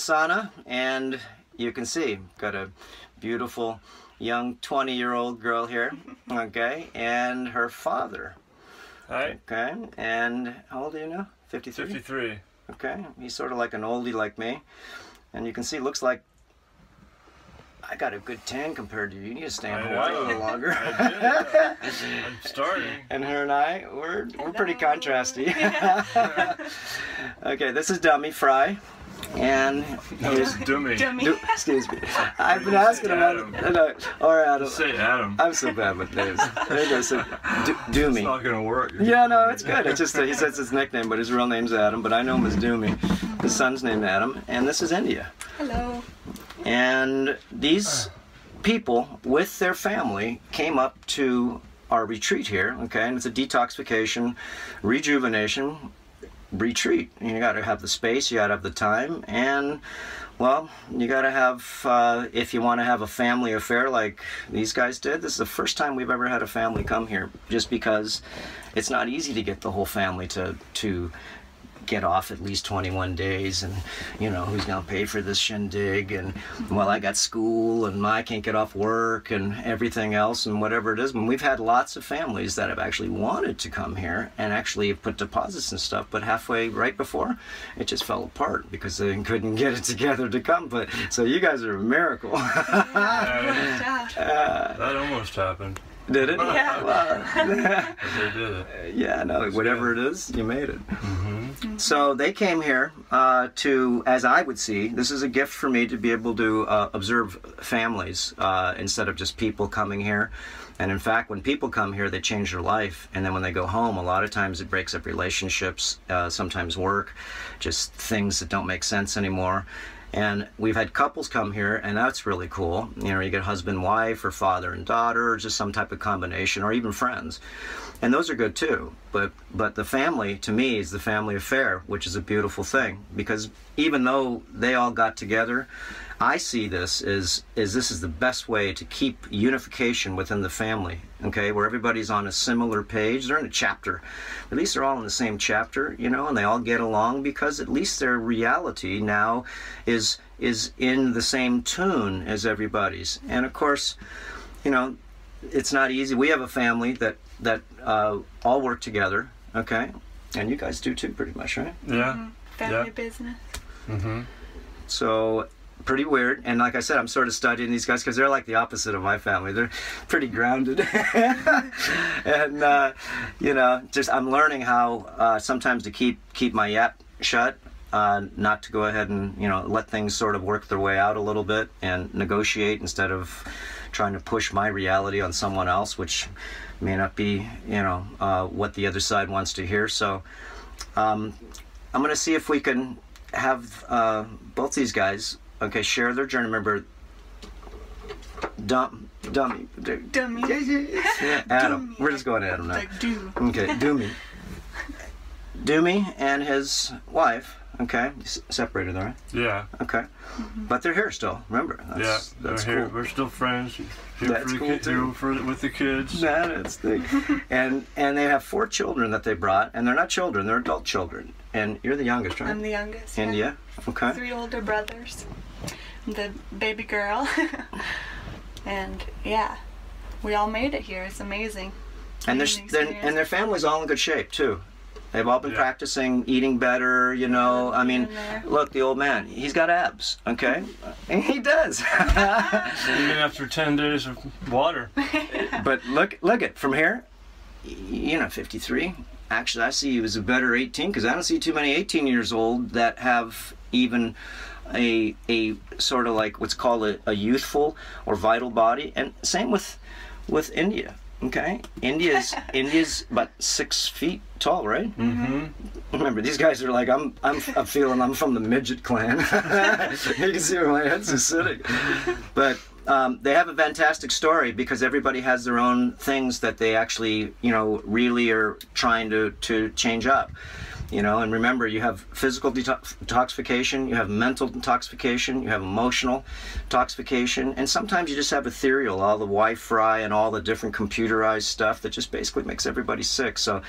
Sana, and you can see, got a beautiful young 20 year old girl here, okay, and her father, Hi. okay, and how old are you now? 53? 53. Okay, he's sort of like an oldie like me, and you can see, looks like I got a good tan compared to you. You need to stay in I Hawaii a little longer. I did. I'm starting. and her and I, we're we're pretty contrasty. okay, this is Dummy Frey, and here's Dummy. Dummy. Do, excuse me. I've been asking said about Adam. it. No, or Adam. Just say Adam. I'm so bad with names. There you go. So, do, do me. It's not gonna work. Yeah, no, it's good. It's just that he says his nickname, but his real name's Adam. But I know him as Doomy. His son's named Adam, and this is India. Hello. And these people with their family came up to our retreat here, okay? And it's a detoxification, rejuvenation retreat. You got to have the space, you got to have the time, and well, you got to have, uh, if you want to have a family affair like these guys did, this is the first time we've ever had a family come here, just because it's not easy to get the whole family to, to get off at least 21 days and you know who's going to pay for this shindig? And well i got school and i can't get off work and everything else and whatever it is. And we've had lots of families that have actually wanted to come here and actually have put deposits and stuff but halfway right before it just fell apart because they couldn't get it together to come. But so you guys are a miracle. Yeah, Yeah. Uh, that almost happened. Did it Yeah. Well, But they did it. yeah no whatever it is you made it Mm-hmm. So they came here uh, to, as I would see, this is a gift for me to be able to uh, observe families uh, instead of just people coming here. And in fact, when people come here, they change their life. And then when they go home, a lot of times it breaks up relationships, uh, sometimes work, just things that don't make sense anymore. And we've had couples come here, and that's really cool. You know, you get husband, wife, or father and daughter, or just some type of combination, or even friends. And those are good too. But but the family to me is the family affair which is a beautiful thing. Because even though they all got together i see this as is this is the best way to keep unification within the family okay where everybody's on a similar page they're in a chapter at least they're all in the same chapter you know and they all get along because at least their reality now is is in the same tune as everybody's and of course you know it's not easy. We have a family that that uh, all work together. Okay, and you guys do too, pretty much, right? Yeah. Family Yeah. business. Mm-hmm. So pretty weird. And like I said, I'm sort of studying these guys because they're like the opposite of my family. They're pretty grounded, and uh, you know, just I'm learning how uh, sometimes to keep keep my yap shut. Uh, not to go ahead and you know let things sort of work their way out a little bit and negotiate instead of trying to push my reality on someone else, which may not be you know uh, what the other side wants to hear. So um, I'm going to see if we can have uh, both these guys, okay, share their journey. Remember, dumb, dummy, Dummy. yeah, Adam. Dummy. We're just going to Adam now. Like do. Okay, Doomy. Doomy and his wife. Okay, s- separated, all right? Yeah. Okay, mm-hmm. but they're here still. Remember, that's, yeah. that's We're here. cool. We're still friends. Here That's for the cool, kid- too. here for, with the kids. That's the, and and they have four children that they brought, and they're not children; they're adult children. And you're the youngest, right? I'm the youngest. And yeah. India. Okay. Three older brothers. The baby girl. and yeah, we all made it here. It's amazing. and their, their and their family's all in good shape too. They've all been Yeah. practicing eating better, you know. I mean, Here and there. look, the old man, he's got abs, okay? And he does. Even after 10 days of water. but look, look at from here, y- you know, 53. Actually, I see you as a better 18 because I don't see too many 18 years old that have even a a sort of like what's called a, a youthful or vital body. And same with with India. Okay, India's India's about six feet tall, right? Mm-hmm. Remember, these guys are like, I'm, I'm, I'm feeling I'm from the midget clan. you can see where my head's is sitting. But um, they have a fantastic story because everybody has their own things that they actually, you know, really are trying to, to change up. You know, and remember, you have physical detoxification, you have mental detoxification, you have emotional detoxification, and sometimes you just have ethereal, all the Wi-Fi and all the different computerized stuff that just basically makes everybody sick. So,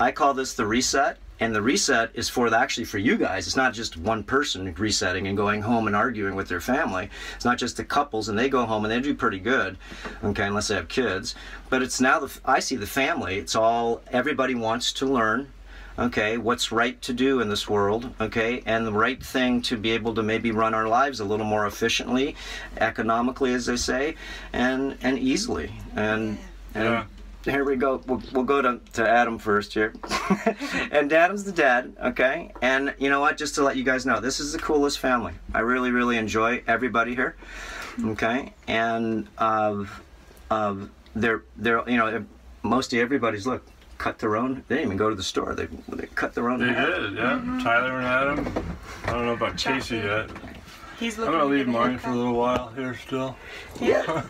I call this the reset, and the reset is for the, actually for you guys. It's not just one person resetting and going home and arguing with their family. It's not just the couples, and they go home and they do pretty good, okay, unless they have kids. But it's now the I see the family. It's all everybody wants to learn okay what's right to do in this world okay and the right thing to be able to maybe run our lives a little more efficiently economically as they say and and easily. And and Yeah. here we go. We'll, we'll go to, to adam first here. And adam's the dad okay? And you know what? Just to let you guys know this is the coolest family. I really really enjoy everybody here okay? And uh, uh, they're they're you know mostly everybody's look cut their own they didn't even go to the store they, they cut their own They hair. did, yeah. Mm-hmm. Tyler and Adam. I don't know about Casey yet. He's I'm gonna leave get mine for a little while here still. yeah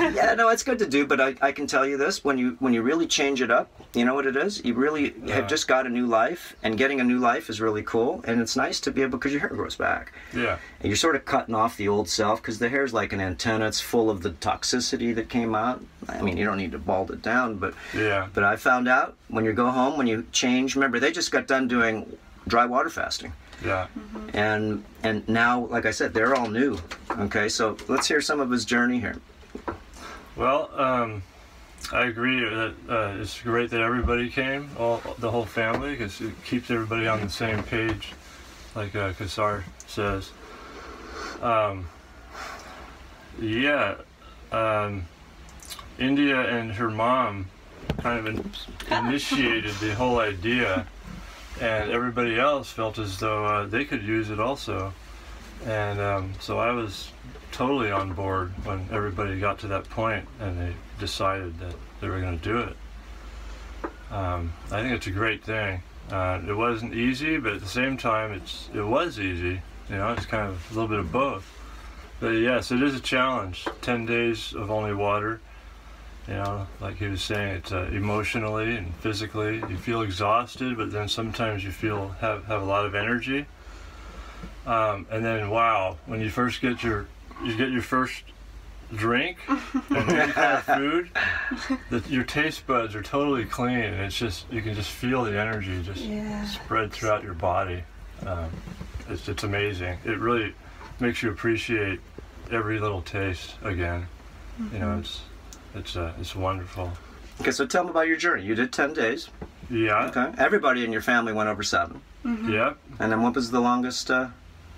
yeah no it's good to do but I, I can tell you this when you when you really change it up you know what it is you really Yeah. have just got a new life and getting a new life is really cool and it's nice to be able because your hair grows back Yeah. and you're sort of cutting off the old self because the hair's like an antenna it's full of the toxicity that came out i mean you don't need to bald it down but Yeah. but i found out when you go home when you change remember they just got done doing dry water fasting Yeah. and and now like i said they're all new okay so let's hear some of his journey here Well, um, I agree that uh, it's great that everybody came, all the whole family, because it keeps everybody on the same page, like uh, Cassar says. Um, yeah, um, India and her mom kind of in- initiated the whole idea, and everybody else felt as though uh, they could use it also. And um, so I was totally on board when everybody got to that point and they decided that they were going to do it. Um, I think it's a great thing. Uh, it wasn't easy, but at the same time, it's it was easy. You know, it's kind of a little bit of both. But yes, it is a challenge. Ten days of only water. You know, like he was saying, it's uh, emotionally and physically. You feel exhausted, but then sometimes you feel have have a lot of energy. Um, and then wow, when you first get your you get your first drink and any kind of food, that your taste buds are totally clean, and it's just you can just feel the energy just Yeah. spread throughout your body. Um, it's it's amazing. It really makes you appreciate every little taste again. You know, it's it's uh, it's wonderful. okay so tell me about your journey you did 10 days Yeah. okay everybody in your family went over seven Yep. and then what was the longest uh,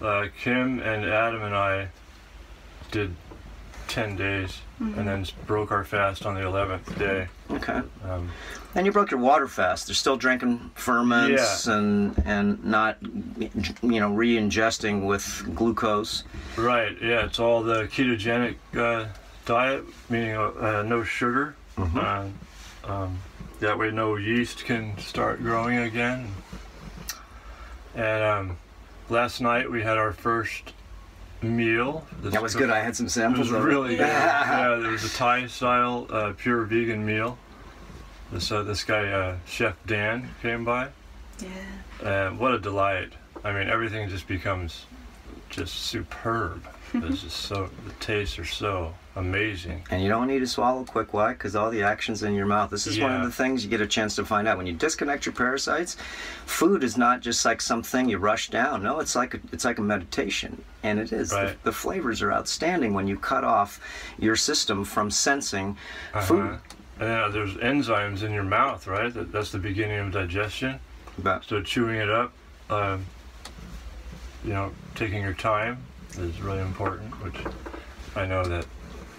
Uh, Kim and Adam and I did ten days, and then broke our fast on the eleventh day. okay Um, And you broke your water fast. They're still drinking ferments yeah. and and not, you know, re-ingesting with glucose. right. Yeah. It's all the ketogenic uh, diet, meaning uh, uh, no sugar. Uh, um, that way, no yeast can start growing again. And um, last night we had our first meal. This That was good. I had some samples. It was of really it. good. yeah, there was a Thai style uh, pure vegan meal. This uh, this guy uh, Chef Dan came by. Yeah. Uh, what a delight! I mean, everything just becomes just superb. it's just so the tastes are so amazing. And you don't need to swallow quick. Why? Because all the action's in your mouth. This is one of the things you get a chance to find out when you disconnect your parasites. Food is not just like something you rush down. No, it's like a, it's like a meditation, and it is. The, Right. the flavors are outstanding when you cut off your system from sensing food. Uh-huh. And uh, there's enzymes in your mouth, right? That, that's the beginning of digestion. But So chewing it up, um, you know, taking your time is really important. Which I know that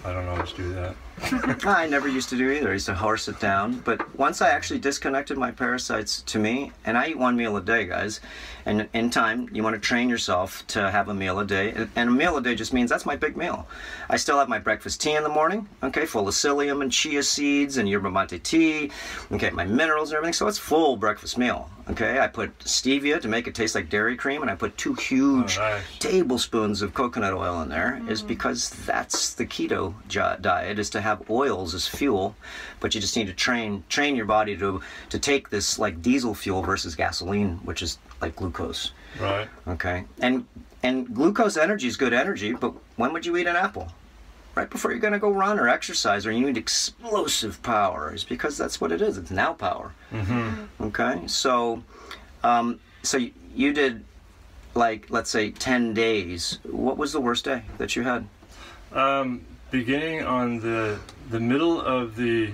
I don't always do that. I never used to do either. I used to horse it down. But once I actually disconnected my parasites to me, and I eat one meal a day, guys. And in time, you want to train yourself to have a meal a day. And- And a meal a day just means that's my big meal. I still have my breakfast tea in the morning, okay, full of psyllium and chia seeds and yerba mate tea, okay, my minerals and everything. So it's full breakfast meal. Okay, I put stevia to make it taste like dairy cream, and I put two huge Oh, nice. tablespoons of coconut oil in there. Is mm. because that's the keto diet is to have oils as fuel, but you just need to train train your body to to take this like diesel fuel versus gasoline, which is like glucose. Right. Okay, and and glucose energy is good energy, but when would you eat an apple? Right before you're going to go run or exercise, or you need explosive power, is because that's what it is. It's now power. Mm-hmm. Okay, so, um, so you did, like, let's say, ten days. What was the worst day that you had? Um, beginning on the the middle of the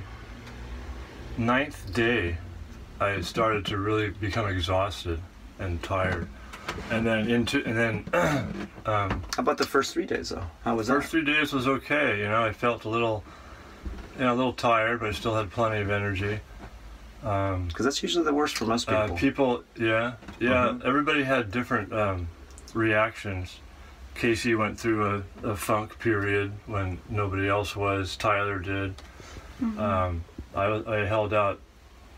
ninth day, I started to really become exhausted and tired, and then into and then um, How about the first three days, though? How was first that? three days was okay. You know, I felt a little, you know, a little tired, but I still had plenty of energy. Um, Because that's usually the worst for most people. Uh, people, yeah, yeah. Mhm. Everybody had different um, reactions. Casey went through a, a funk period when nobody else was. Tyler did. Um, I, I held out.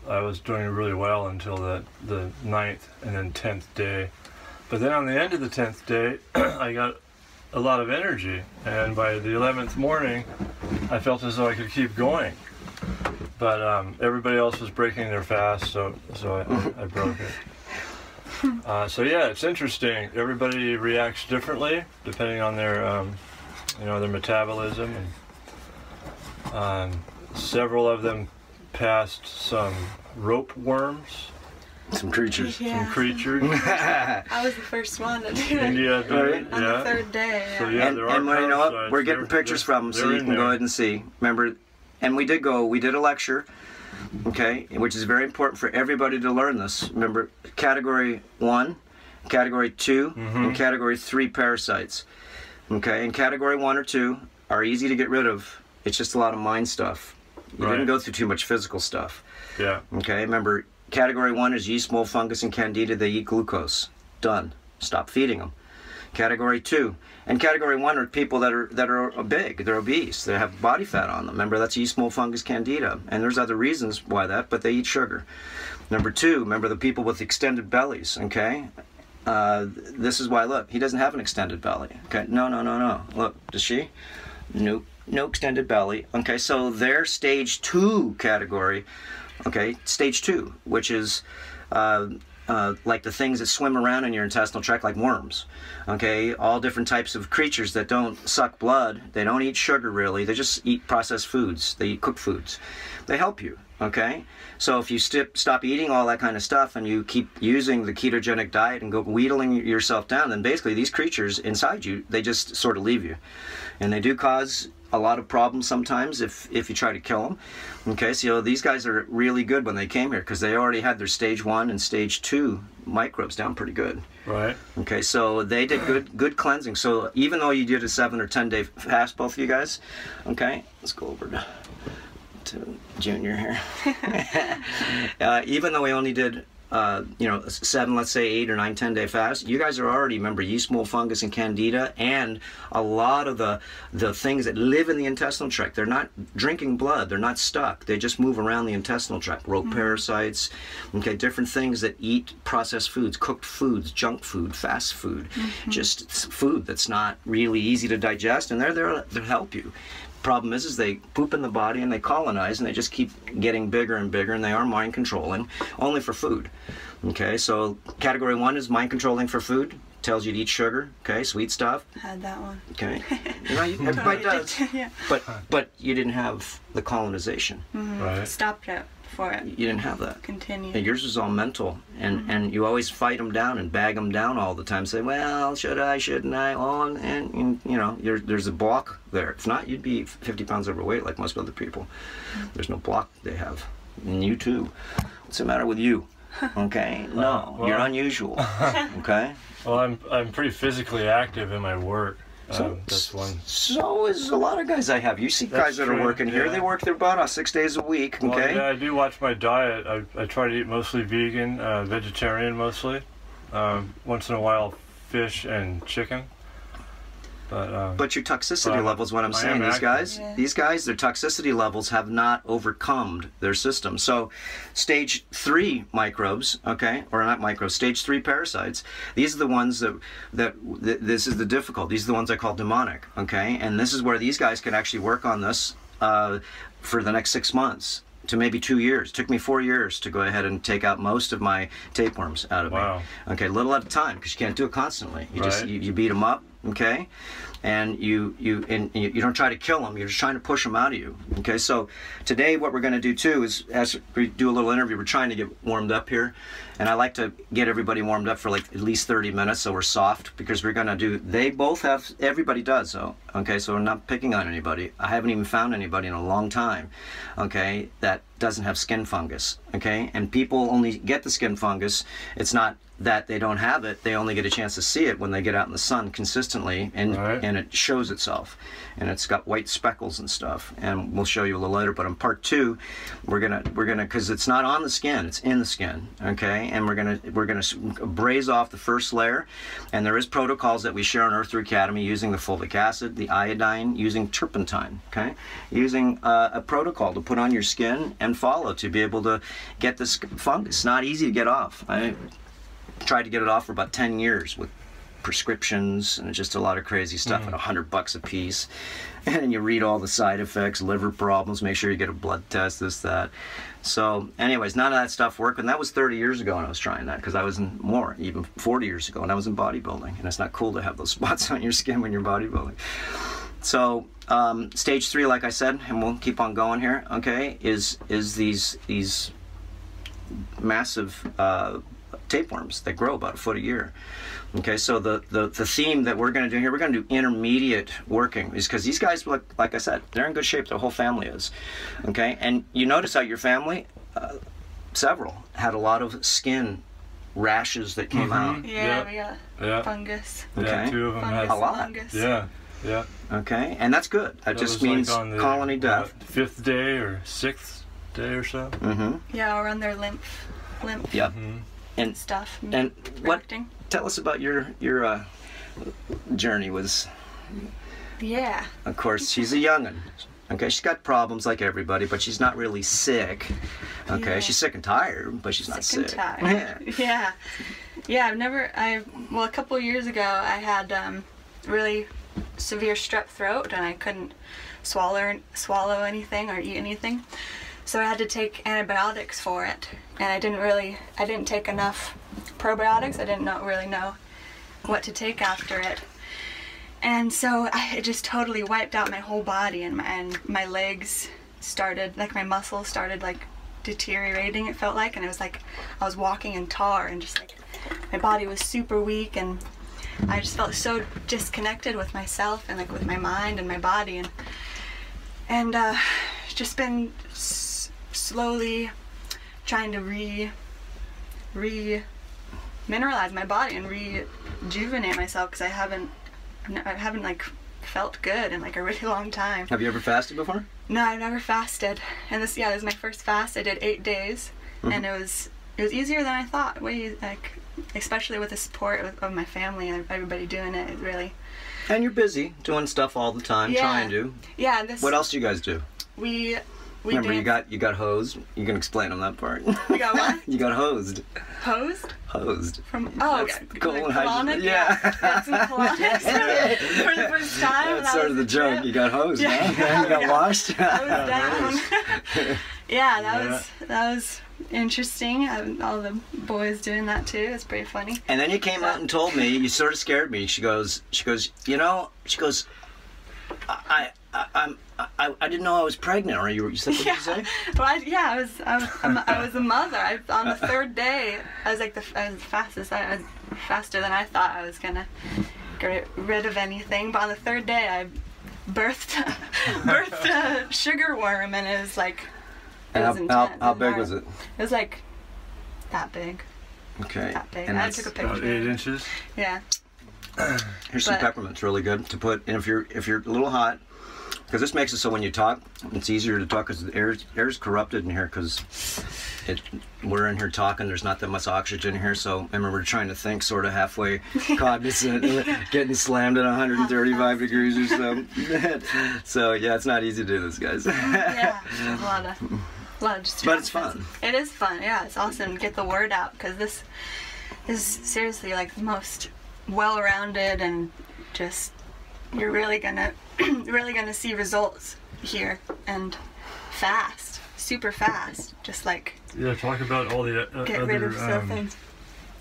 I was doing really well until the the ninth and then tenth day. But then on the end of the tenth day, I got a lot of energy, and by the eleventh morning, I felt as though I could keep going. But um, everybody else was breaking their fast, so so I, I, I broke it. Uh, so yeah, it's interesting. Everybody reacts differently depending on their um, you know their metabolism, and um, several of them passed some rope worms, Some creatures. Yeah. some creatures. I was the first one to do it. India Right. On yeah. the third day. Yeah. So, yeah. and there are and well, you know what? We're getting They're- pictures they're- from them, so you in can go ahead and see. Remember, and we did go. We did a lecture, okay, which is very important for everybody to learn this. Remember, category one, category 2 Mm-hmm. and category three parasites. Okay, and category one or two are easy to get rid of. It's just a lot of mind stuff. You Right. didn't go through too much physical stuff. Yeah. Okay, remember, category one is yeast, mold, fungus, and candida. They eat glucose. Done. Stop feeding them. Category two, and category one are people that are that are big. They're obese. They have body fat on them. Remember, that's yeast, mold, fungus, candida. And there's other reasons why that, but they eat sugar. Number two, remember the people with extended bellies. Okay. Uh, this is why. Look, he doesn't have an extended belly. Okay. No, no, no, no. Look, does she? Nope. No extended belly. Okay, so their stage two category okay stage two which is uh, uh, like the things that swim around in your intestinal tract like worms okay? All different types of creatures that don't suck blood they don't eat sugar really they just eat processed foods they eat cooked foods. They help you okay? So if you stip, stop eating all that kind of stuff and you keep using the ketogenic diet and go wheedling yourself down then basically these creatures inside you they just sort of leave you. And they do cause a lot of problems sometimes if if you try to kill them. Okay, so these guys are really good when they came here because they already had their stage one and stage two microbes down pretty good. Right. Okay, so they did good good cleansing. So even though you did a seven or ten day fast, both of you guys, okay, let's go over to, to Junior here. uh, even though we only did. Uh, you know, seven, let's say eight or nine, ten day fast. You guys are already remember yeast, mold, fungus, and candida, and a lot of the the things that live in the intestinal tract. They're not drinking blood. They're not stuck. They just move around the intestinal tract. Rope parasites, okay, different things that eat processed foods, cooked foods, junk food, fast food, just food that's not really easy to digest, and they're there to help you. Problem is, is they poop in the body and they colonize and they just keep getting bigger and bigger and they are mind controlling, only for food. Okay, so category one is mind controlling for food. Tells you to eat sugar. Okay, sweet stuff. Had that one. Okay, you know, you- everybody does. yeah. But but you didn't have the colonization. Mm-hmm. Right. Stopped it before it You didn't have that. Continue. And yours was all mental, and mm-hmm. and you always fight them down and bag them down all the time. Say, well, should I? Shouldn't I? Oh, and, and, you know, you're, there's a block there. If not, you'd be 50 pounds overweight like most other people. Mm-hmm. There's no block they have, and you too. What's the matter with you? Okay, no, well- you're unusual. Okay, Well, I'm I'm pretty physically active in my work. So Um, that's one. So is a lot of guys I have. You see That's guys that are true, working here. They work their butt off six days a week. Well, Okay. yeah, I do watch my diet. I, I try to eat mostly vegan, uh, vegetarian mostly. Um, once in a while, fish and chicken. But, um, But your toxicity Well, levels, what I'm I saying, these guys, Yeah. these guys, their toxicity levels have not overcome their system. So, stage three microbes, okay, or not microbes, stage three parasites. These are the ones that that th- this is the difficult. These are the ones I call demonic, okay, and this is where these guys can actually work on this uh, for the next six months. To maybe two years. It took me four years to go ahead and take out most of my tapeworms out of Wow. me. Okay, little at a time because you can't do it constantly. You just you, you beat them up, okay, and you you and you, you don't try to kill them. You're just trying to push them out of you. Okay, so today what we're going to do too is as we do a little interview, we're trying to get warmed up here, and I like to get everybody warmed up for like at least 30 minutes so we're soft because we're going to do. They both have. Everybody does so. Okay, so we're not picking on anybody. I haven't even found anybody in a long time. Okay, that doesn't have skin fungus. Okay, and people only get the skin fungus. It's not that they don't have it they only get a chance to see it when they get out in the sun consistently and Right. and it shows itself and it's got white speckles and stuff and we'll show you a little later but in part two we're gonna we're gonna because it's not on the skin it's in the skin okay and we're gonna we're gonna braze off the first layer. And there is protocols that we share on Earther Academy using the fulvic acid the iodine using turpentine okay? Using uh, a protocol to put on your skin and follow to be able to get this fungus. Not easy to get off. I, tried to get it off for about 10 years with prescriptions and just a lot of crazy stuff at a hundred bucks a piece. And you read all the side effects liver problems make sure you get a blood test this that so anyways none of that stuff worked and that was 30 years ago when i was trying that because i was in more even 40 years ago and i was in bodybuilding and it's not cool to have those spots on your skin when you're bodybuilding so um, stage three like i said and we'll keep on going here okay is is these these massive uh, tapeworms that grow about a foot a year. Okay, so the, the, the theme that we're going to do here, we're going to do intermediate working, is because these guys, like, like I said, they're in good shape. The whole family is. Okay, and you notice how your family, uh, several, had a lot of skin rashes that came out. Yeah, Yeah. we yeah, fungus. yeah, two of them Fungus had. A lot. fungus. Yeah, yeah. Okay, and that's good. That, That just was like means on the, colony death. what, fifth day or sixth day or so. Mm-hmm. Yeah, around their lymph, lymph Yep. Mhm. And stuff. and what? reacting. Tell us about your your uh, journey. Was Yeah. Of course, she's a youngin. Okay, she's got problems like everybody, but she's not really sick. Okay, Yeah. she's sick and tired, but she's not Sick sick. and Yeah. tired. yeah. Yeah, I've never I well a couple years ago I had um really severe strep throat and I couldn't swallow swallow anything or eat anything. So I had to take antibiotics for it. And I didn't really I didn't take enough probiotics. I didn't know, really know what to take after it. And so I, it just totally wiped out my whole body and my, and my legs started, like my muscles started like deteriorating, it felt like. And it was like I was walking in tar and just like my body was super weak and I just felt so disconnected with myself and like with my mind and my body. And, and uh, just been slowly trying to re, re mineralize my body and rejuvenate myself because I haven't I haven't like felt good in like a really long time. Have you ever fasted before? No, I've never fasted, and this yeah, this is my first fast. I did eight days, mm-hmm. and it was it was easier than I thought. Way like especially with the support of, of my family and everybody doing it. It really And you're busy doing stuff all the time, Yeah. trying to. yeah. This What else do you guys do? we we Remember, you got you got hosed. You can explain on that part. We got what? you got hosed. posed Hosed. from oh That's yeah, How'd you- colonic, yeah. yeah. some colonics for the first time. That's that sort of the joke. trip. You got hosed, Yeah. huh? you got Yeah. washed. I was down. yeah, that Yeah. was that was interesting. Um, all the boys doing that too. It's pretty funny. And then you came out and told me, you sort of scared me. She goes, she goes, you know, she goes, I, I, I'm, I, I didn't know I was pregnant. Or you, you said, what did you say? Well, I, yeah, I was I was, I'm, I was a mother. I, on the third day, I was like the I was the fastest. I, I was faster than I thought I was gonna get rid of anything. But on the third day, I birthed birthed a sugar worm, and it was like it And was how, how, how big was it? It was like that big. Okay. That big. And I that's, took a About eight inches. Yeah. here's some peppermints, really good to put. And if you're if you're a little hot, because this makes it so when you talk, it's easier to talk because the air air's corrupted in here because it we're in here talking. There's not that much oxygen here, so I remember we're trying to think sort of halfway cognizant, getting slammed at 135 degrees or so. so yeah, it's not easy to do this, guys. yeah, a lot of, a lot of But it's fun. It is fun. Yeah, it's awesome to get the word out because this is seriously like the most well-rounded and just you're really gonna really gonna see results here and fast, super fast. Just like Yeah, talk about all the uh, get rid of um,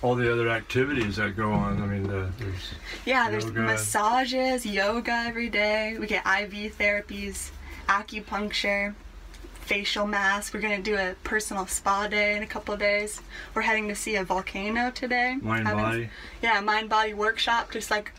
all the other activities that go on. I mean, the, there's Yeah, there's Yoga. massages, yoga every day. We get IV therapies, acupuncture, facial mask. We're gonna do a personal spa day in a couple of days. We're heading to see a volcano today. mind Having- body. Yeah, mind body workshop, just like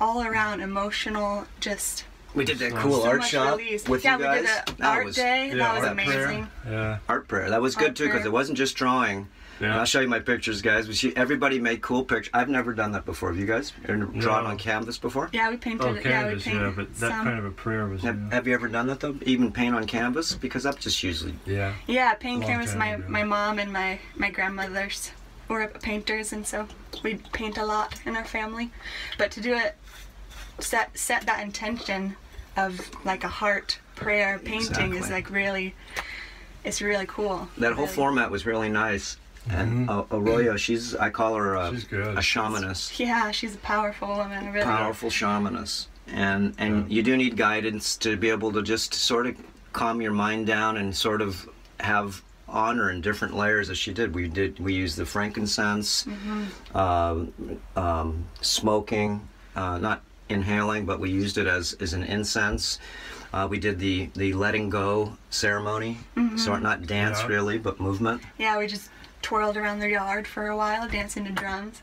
all around emotional, just We did that So cool so art much shop release. with yeah, you guys. we did an That art was day. that was art amazing. prayer. Yeah, art prayer. That was good Art too because it wasn't just drawing. And yeah. I'll show you my pictures, guys. But she, everybody made cool pictures. I've never done that before. Have you guys ever drawn No. on canvas before? Yeah, we painted. Oh, yeah, we canvas, painted yeah, but that some. kind of a prayer was. Have, new. have you ever done that though? Even paint on canvas? Because that's just usually Yeah. Yeah, paint Long canvas. My ago. my mom and my my grandmothers were painters, and so we paint a lot in our family. But to do it, set set that intention of like a heart prayer painting is like really, it's really cool. that whole Really. format was really nice. And uh, Arroyo, she's I call her a, She's good. a shamanist, Yeah, she's a powerful woman. Really. powerful shamanist, and and Yeah. you do need guidance to be able to just sort of calm your mind down and sort of have honor in different layers as she did. We did we used the frankincense, um, um, smoking, uh, not inhaling, but we used it as as an incense. Uh, we did the the letting go ceremony, so not dance Yeah. really, but movement. Yeah, we just twirled around the yard for a while, dancing to drums,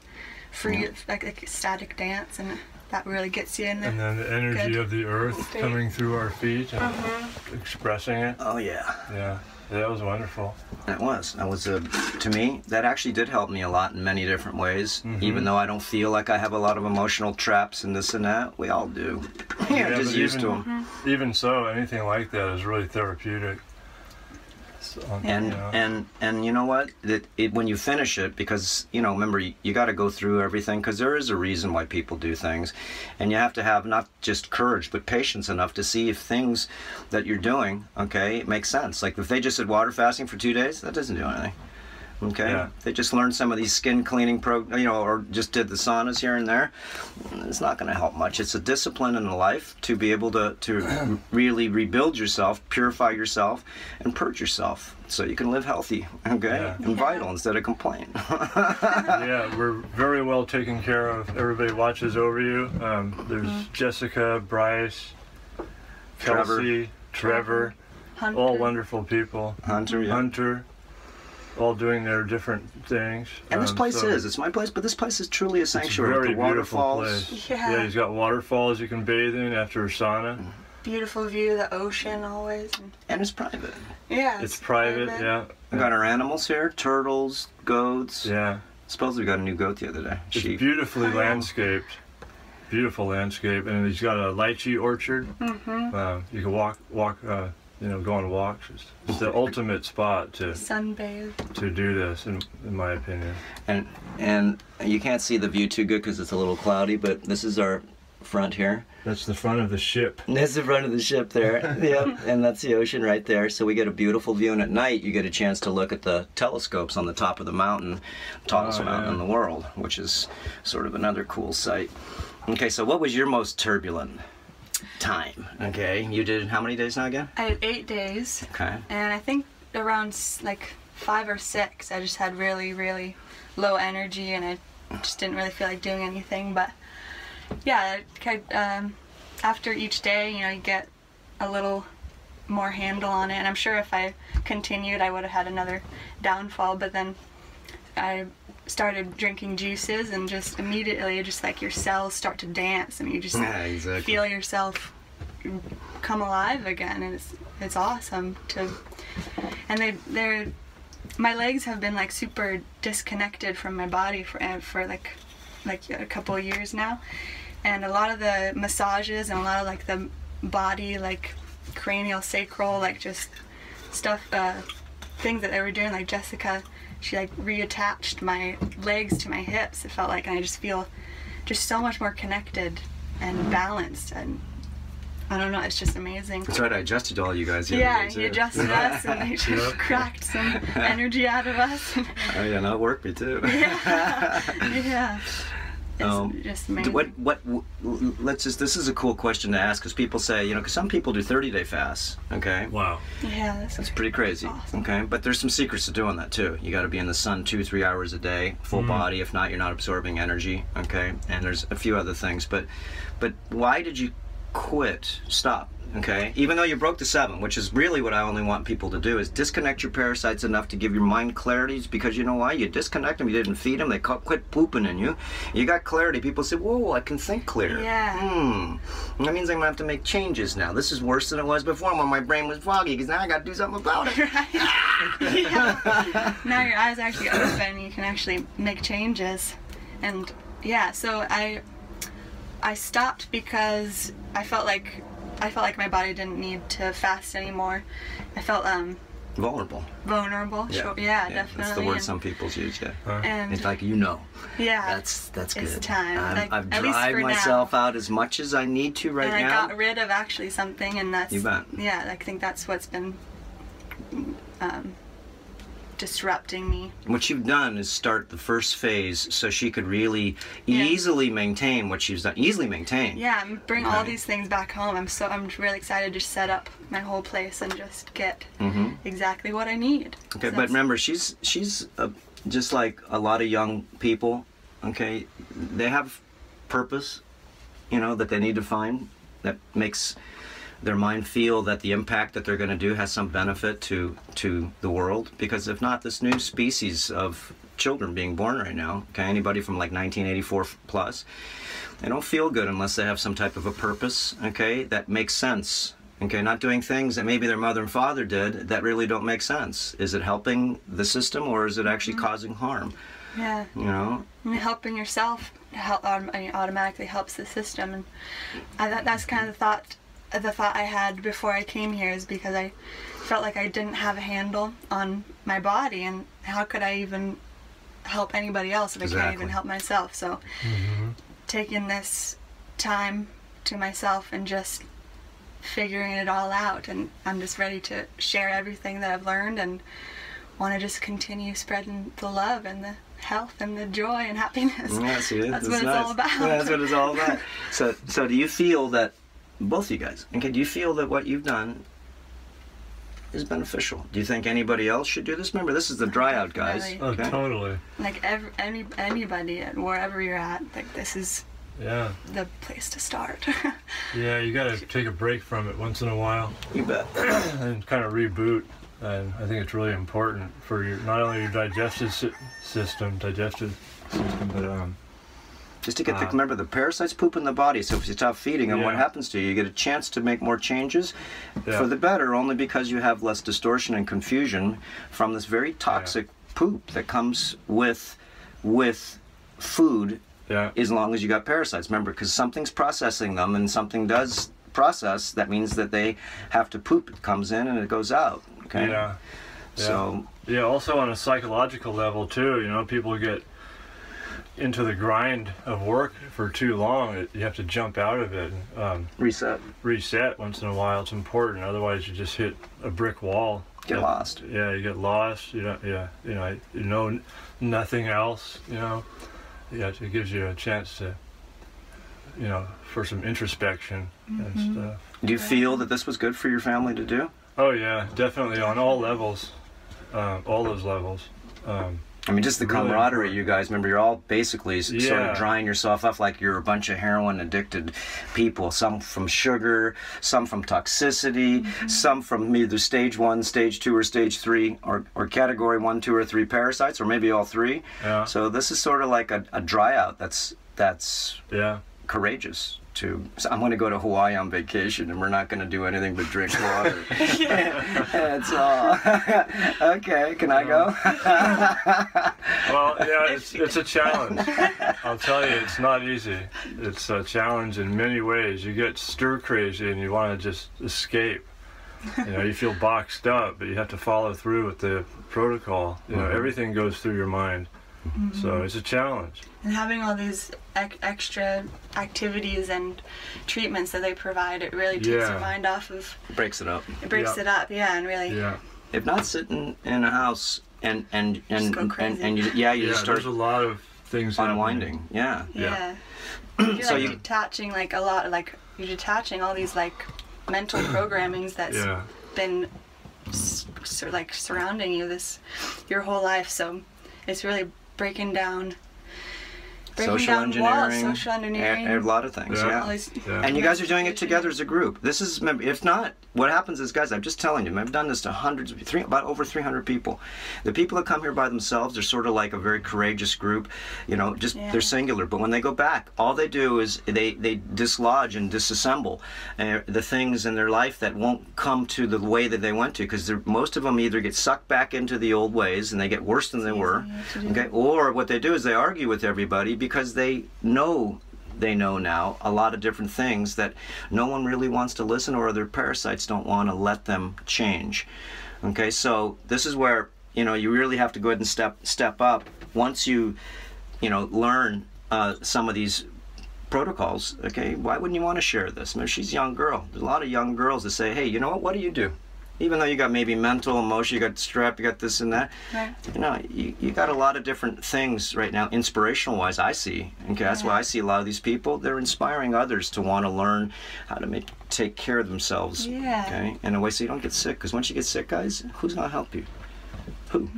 free like, like static dance, and that really gets you in there. And then the energy of the earth Okay. coming through our feet and Uh-huh. expressing it. Oh yeah. Yeah, that was wonderful. That was. That was a. To me, that actually did help me a lot in many different ways. Mm-hmm. Even though I don't feel like I have a lot of emotional traps and this and that, we all do. You're Yeah, just used to them. Even so, anything like that is really therapeutic. So, And you know, and and you know what? That it, when you finish it, because you know, remember you, you got to go through everything because there is a reason why people do things, and you have to have not just courage but patience enough to see if things that you're doing, okay, make sense. Like if they just did water fasting for two days, that doesn't do anything. Okay, Yeah. they just learned some of these skin cleaning pro, you know, or just did the saunas here and there. It's not going to help much. It's a discipline in life to be able to to really rebuild yourself, purify yourself, and purge yourself so you can live healthy, okay, Yeah. and vital instead of complain. yeah, we're very well taken care of. Everybody watches over you. Um, there's Mm-hmm. Jessica, Bryce, Trevor. Kelsey, Trevor, Hunter. all wonderful people. Hunter, yeah. Hunter, all doing their different things. And this Um, place so is. It's my place, but this place is truly a It's a sanctuary. very the beautiful waterfalls. place. Yeah. he's got waterfalls you can bathe in after a sauna. Beautiful view of the ocean always. And, And it's private. yeah. It's private, yeah. We got our animals here turtles, goats. Yeah. Suppose we got a new goat the other day. It's Sheep. beautifully Oh. landscaped. Beautiful landscape, and he's got a lychee orchard. Mm-hmm. Uh, you can walk, walk, uh, you know, go on walks. It's, it's the ultimate spot to Sunbathe. to do this, in, in my opinion. And and you can't see the view too good because it's a little cloudy, but this is our front here. That's the front of the ship. And That's the front of the ship there. yep. And that's the ocean right there. So we get a beautiful view. And at night, you get a chance to look at the telescopes on the top of the mountain, tallest Oh, mountain yeah. in the world, which is sort of another cool sight. Okay, so what was your most turbulent time? Okay, you did how many days now again? I had eight days, Okay. and I think around like five or six, I just had really, really low energy, and I just didn't really feel like doing anything. But yeah, um, after each day, you know, you get a little more handle on it. And I'm sure if I continued, I would have had another downfall. But then I started drinking juices, and just immediately, just like your cells start to dance, and you just Yeah, exactly. feel yourself come alive again and it's it's awesome to and they they're my legs have been like super disconnected from my body for for like like a couple of years now and a lot of the massages and a lot of like the body like cranial, sacral, like just stuff, uh, things that they were doing. Like Jessica, she like reattached my legs to my hips. It felt like, and I just feel just so much more connected and balanced. And I don't know, it's just amazing. That's right. I adjusted all you guys. Yeah, too. adjusted us and he just cracked some energy out of us. Oh yeah, no, it worked me too. yeah. It's Um, just amazing. What what w- w- let's just this is a cool question to ask because people say you know because some people do 30 day fasts okay? Wow. yeah, that's, that's pretty crazy Awesome. okay? But there's some secrets to doing that too. You got to be in the sun two three hours a day full body. If not you're not absorbing energy okay? And there's a few other things but but why did you quit? Stop okay? Even though you broke the seven which is really what i only want people to do is disconnect your parasites enough to give your mind clarity It's because you know why? You disconnect them you didn't feed them they quit pooping in you. You got clarity people say whoa i can think clear Yeah. hmm. That means i'm gonna have to make changes now. This is worse than it was before when my brain was foggy because now i gotta do something about it. Yeah. now your eyes are actually open you can actually make changes. And yeah so i i stopped because i felt like i felt like my body didn't need to fast anymore i felt um vulnerable vulnerable sure yeah, definitely that's the word and, some people use yeah and it's like you know yeah That's that's good. It's time. I'm, Like, I've dried for now. myself out as much as I need to right and I now. got rid of actually something, and that's You bet. yeah. I think that's what's been um, disrupting me. what you've done is start the first phase, so she could really Yeah. easily maintain what she's done. Easily maintain. Yeah, bring all these things back home. I'm so I'm really excited to set up my whole place and just get hmm exactly what I need. Okay, So but remember, she's she's uh, just like a lot of young people. Okay, they have purpose, you know, that they need to find that makes their mind feel that the impact that they're going to do has some benefit to to the world. Because if not, this new species of children being born right now, okay, anybody from like 1984 plus, they don't feel good unless they have some type of a purpose, okay, that makes sense. Okay, not doing things that maybe their mother and father did that really don't make sense. Is it helping the system or is it actually mm-hmm. causing harm? yeah, You know? Helping yourself help, mean, um, automatically helps the system, and I, that, that's kind of the thought the thought I had before I came here is because I felt like I didn't have a handle on my body, and how could I even help anybody else if I can't even help myself? So mm-hmm. taking this time to myself and just figuring it all out and I'm just ready to share everything that I've learned and want to just continue spreading the love and the health and the joy and happiness. That's that's what it's nice. all about. Yeah, that's what it's all about. so, so do you feel that both you guys? Okay, do you feel that what you've done is beneficial? Do you think anybody else should do this? Remember, this is the dry out, guys. Definitely. Oh, Okay. totally. Like every, any anybody at wherever you're at, like this is Yeah. the place to start. Yeah, you got to take a break from it once in a while You bet. and kind of reboot. And I think it's really important for your not only your digestive sy- system, digestive system, but um, Just to get the Uh, remember the parasites poop in the body. So if you stop feeding them, what happens to you? You get a chance to make more changes Yeah. for the better, only because you have less distortion and confusion from this very toxic poop that comes with with food. yeah, As long as you got parasites, remember, because something's processing them, and something does process. That means that they have to poop. It comes in and it goes out. Okay. yeah, So yeah. Also on a psychological level too, you know, people get into the grind of work for too long. It, you have to jump out of it and um, reset. reset once in a while. It's important. Otherwise, you just hit a brick wall. Get Yeah. lost. Yeah, you get lost. You don't. Yeah, you know, you know nothing else. You know, yeah, it gives you a chance to, you know, for some introspection and stuff. Do you feel that this was good for your family to do? Oh yeah, definitely on all levels, uh, all those levels. Um, I mean, just the Really camaraderie, important. you guys. Remember, you're all basically s- sort of drying yourself off like you're a bunch of heroin addicted people. Some from sugar, some from toxicity, mm-hmm. some from either stage one, stage two, or stage three, or, or category one, two, or three parasites, or maybe all three. yeah, So this is sort of like a, a dry out. That's that's yeah. courageous. To so I'm going to go to Hawaii on vacation, and we're not going to do anything but drink water. That's all. okay, can I go? Well, yeah, it's it's a challenge. I'll tell you, it's not easy. It's a challenge in many ways. You get stir crazy and you want to just escape. you know, you feel boxed up, but you have to follow through with the protocol. You know, Mhm. everything goes through your mind. So mm-hmm. it's a challenge. And having all these ec- extra activities and treatments that they provide, it really takes Yeah. your mind off of. Breaks it up. It breaks Yeah. it up, yeah, and really. Yeah. If not sitting in a house and and and go and, crazy. and, you, yeah, you yeah, just start there's a lot of things happening. unwinding. Yeah. Yeah. Yeah. You're So like you- detaching like a lot, like you're detaching all these like mental programmings that's Yeah. been s- sur- like surrounding you this your whole life. So it's really breaking down, breaking social down engineering, walls, social engineering, a, a lot of things. Yeah. Yeah. Yeah. And you guys are doing it together as a group. This is, if not, what happens is, guys, I'm just telling you, I've done this to hundreds, of, three, about over 300 people. The people that come here by themselves, they're sort of like a very courageous group, you know, just Yeah. they're singular. But when they go back, all they do is they, they dislodge and disassemble uh, the things in their life that won't come to the way that they went to, because most of them either get sucked back into the old ways and they get worse than they were, easy to do. okay, or what they do is they argue with everybody because they know they know now a lot of different things that no one really wants to listen or their parasites don't want to let them change. Okay so this is where you know you really have to go ahead and step step up once you you know learn uh, some of these protocols. Okay why wouldn't you want to share this? I mean, she's a young girl. There's a lot of young girls that say hey you know what? What do you do even though you got maybe mental emotion you got strep you got this and that Right. you know, you, you got a lot of different things right now, inspirational wise, I see. Okay, that's why I see a lot of these people. They're inspiring others to want to learn how to make take care of themselves. Yeah. Okay, in a way so you don't get sick. Because once you get sick, guys, who's gonna help you? Who?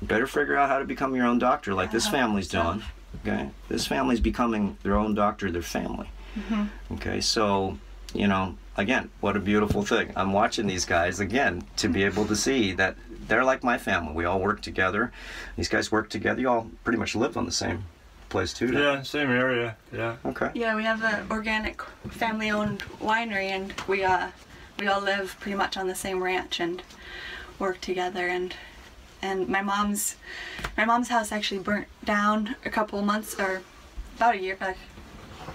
You better figure out how to become your own doctor, like this family's doing. Okay, this family's becoming their own doctor, their family. Mm-hmm. Okay, so you know, again, what a beautiful thing. I'm watching these guys again to be able to see that they're like my family. We all work together. These guys work together. You all pretty much live on the same place too. don't Yeah, same area. Yeah. Okay. Yeah, we have an organic, family-owned winery, and we uh, we all live pretty much on the same ranch and work together. And and my mom's my mom's house actually burnt down a couple months or about a year, like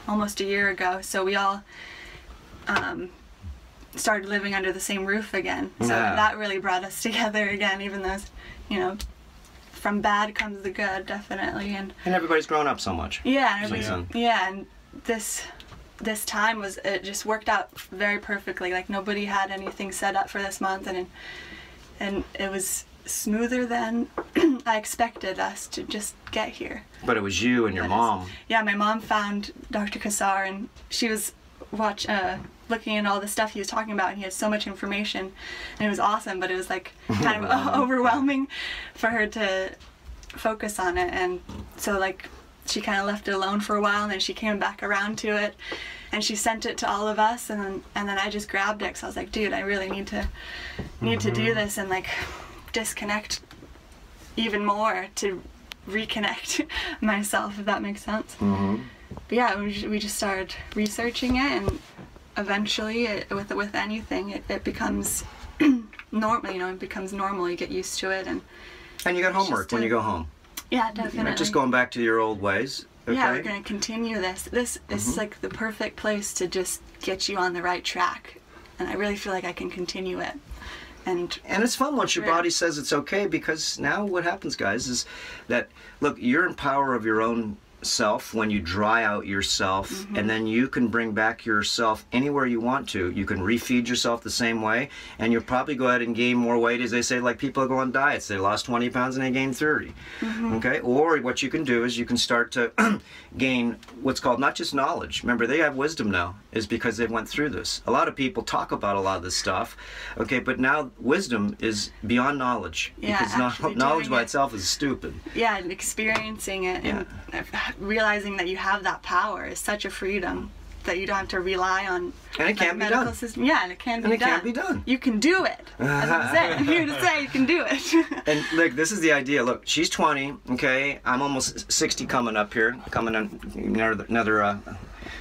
almost a year ago. So we all um, started living under the same roof again. So Yeah. that really brought us together again, even though you know. From bad comes the good, definitely, and And everybody's grown up so much. yeah, and Since yeah, and this this time was it just worked out very perfectly. Like nobody had anything set up for this month, and and it was smoother than I expected us to just get here. But it was you and your is- mom. Yeah, my mom found Dr. Cassar, and she was watch uh, looking at all the stuff he was talking about, and he had so much information, and it was awesome. But it was like kind of overwhelming for her to focus on it, and so like she kind of left it alone for a while, and then she came back around to it, and she sent it to all of us, and then and then I just grabbed it because I was like, dude, I really need to need to do this and like disconnect even more to reconnect myself, if that makes sense. Mm-hmm. But yeah, we, we just started researching it, and eventually, it, with with anything, it, it becomes normal. You know, it becomes normal. You get used to it, and And you got homework when a- you go home. yeah, You're definitely. not just going back to your old ways. Okay. Yeah, we're gonna continue this. This is mm-hmm. like the perfect place to just get you on the right track, and I really feel like I can continue it. And And it's fun once your body says it's okay because now what happens, guys, is that look, you're in power of your own self when you dry out yourself Mm-hmm. and then you can bring back yourself anywhere you want to you can refeed yourself the same way and you'll probably go ahead and gain more weight as they say like people go on diets they lost 20 pounds and they gained 30 Mm-hmm. okay or what you can do is you can start to gain what's called not just knowledge. Remember they have wisdom now is because they went through this. A lot of people talk about a lot of this stuff okay but now wisdom is beyond knowledge Yeah, because knowledge by it. itself is stupid. Yeah, and experiencing it and realizing that you have that power is such a freedom that you don't have to rely on And it like, can be medical done. system. Yeah, and it can be done. And it can be done. You can do it. What I'm saying. I'm here to say you can do it. And look, this is the idea. Look, she's 20. Okay, I'm almost 60 coming up here, coming in another another uh,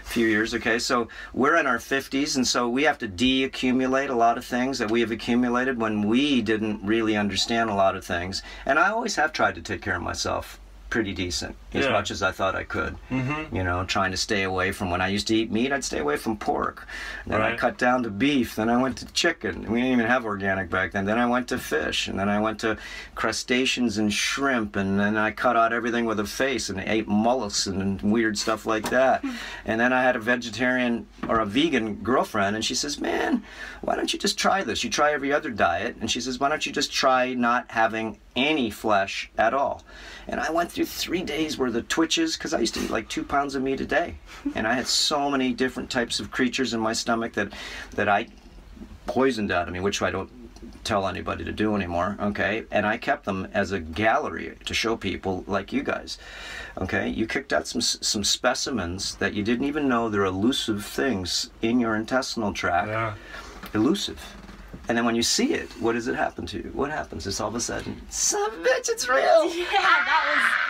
few years. Okay, so we're in our 50s, and so we have to de-accumulate a lot of things that we have accumulated when we didn't really understand a lot of things. And I always have tried to take care of myself. Pretty decent as Yeah. much as I thought I could. Mm-hmm. You know, trying to stay away from when I used to eat meat, I'd stay away from pork. Then I cut down to beef. Then I went to chicken. We didn't even have organic back then. Then I went to fish, and then I went to crustaceans and shrimp, and then I cut out everything with a face and ate mollusks and weird stuff like that. and then I had a vegetarian or a vegan girlfriend, and she says, "Man, why don't you just try this? You try every other diet." And she says, "Why don't you just try not having any flesh at all?" And I went through three days worth of twitches because I used to eat like two pounds of meat a day, and I had so many different types of creatures in my stomach that that I poisoned out of me, which I don't tell anybody to do anymore. Okay, and I kept them as a gallery to show people like you guys. Okay, you kicked out some some specimens that you didn't even know they're elusive things in your intestinal tract. Yeah. Elusive. And then when you see it, what does it happen to you? What happens? It's all of a sudden, some bitch, it's real. Yeah, that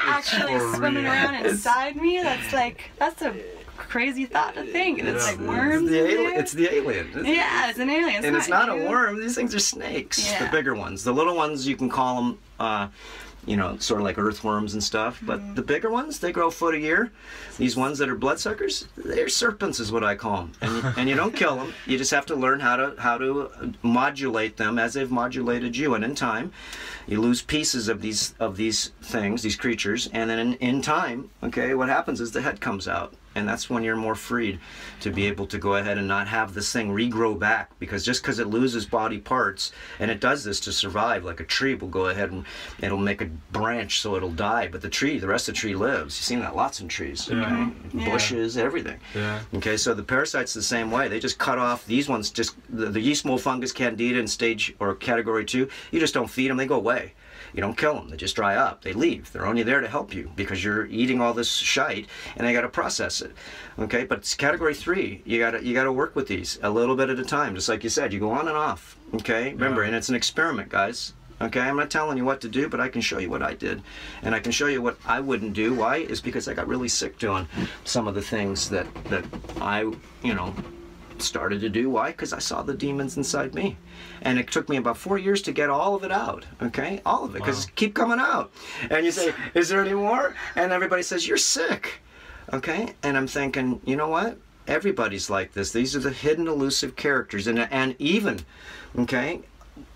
was actually swimming real. around It's- inside me. That's like that's a crazy thought to think. And it's Yeah. like worms. It's the, in alien, it's the alien. It's- yeah, it's an alien. It's and not it's not you. a worm. These things are snakes. The bigger ones. The little ones, you can call them, uh, you know, sort of like earthworms and stuff. But Mm-hmm. the bigger ones, they grow a foot a year. These ones that are bloodsuckers, they're serpents, is what I call them. And you, and you don't kill them. You just have to learn how to how to modulate them as they've modulated you. And in time, you lose pieces of these of these things, these creatures. And then in, in time, okay, what happens is the head comes out and that's when you're more freed to be able to go ahead and not have this thing regrow back because just because it loses body parts and it does this to survive like a tree will go ahead and it'll make a branch so it'll die but the tree the rest of the tree lives you've seen that lots in trees okay? Yeah. bushes everything Yeah. Okay, so the parasites the same way. They just cut off these ones. Just the, the yeast mold fungus candida in stage or category two. You just don't feed them; they go away. You don't kill them; they just dry up. They leave. They're only there to help you because you're eating all this shite, and they got to process it. Okay, but it's category three. You gotta you gotta work with these a little bit at a time, just like you said. You go on and off. Okay, remember, Yeah. and it's an experiment, guys. Okay, I'm not telling you what to do, but I can show you what I did. And I can show you what I wouldn't do. Why? Is because I got really sick doing some of the things that, that I, you know, started to do. Why? Because I saw the demons inside me. And it took me about four years to get all of it out. Okay? All of it. Because Wow. keep coming out. And you say, Is there any more? And everybody says, You're sick. Okay? And I'm thinking, you know what? Everybody's like this. These are the hidden elusive characters. And and even, okay,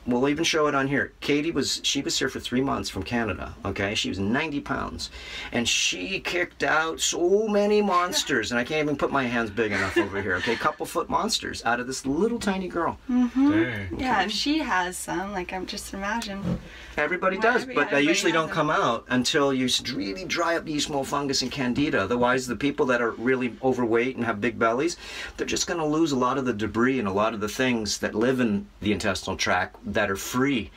we'll even show it on here. Katie was she was here for three months from Canada. Okay, she was 90 pounds, and she kicked out so many monsters, and I can't even put my hands big enough over here. Okay, couple foot monsters out of this little tiny girl. Mm-hmm. Dang. Yeah, if she has some, like I'm just imagine. Everybody does, every- but they usually don't them. come out until you really dry up yeast mold fungus and candida. Otherwise, the people that are really overweight and have big bellies, they're just going to lose a lot of the debris and a lot of the things that live in the intestinal tract that are free.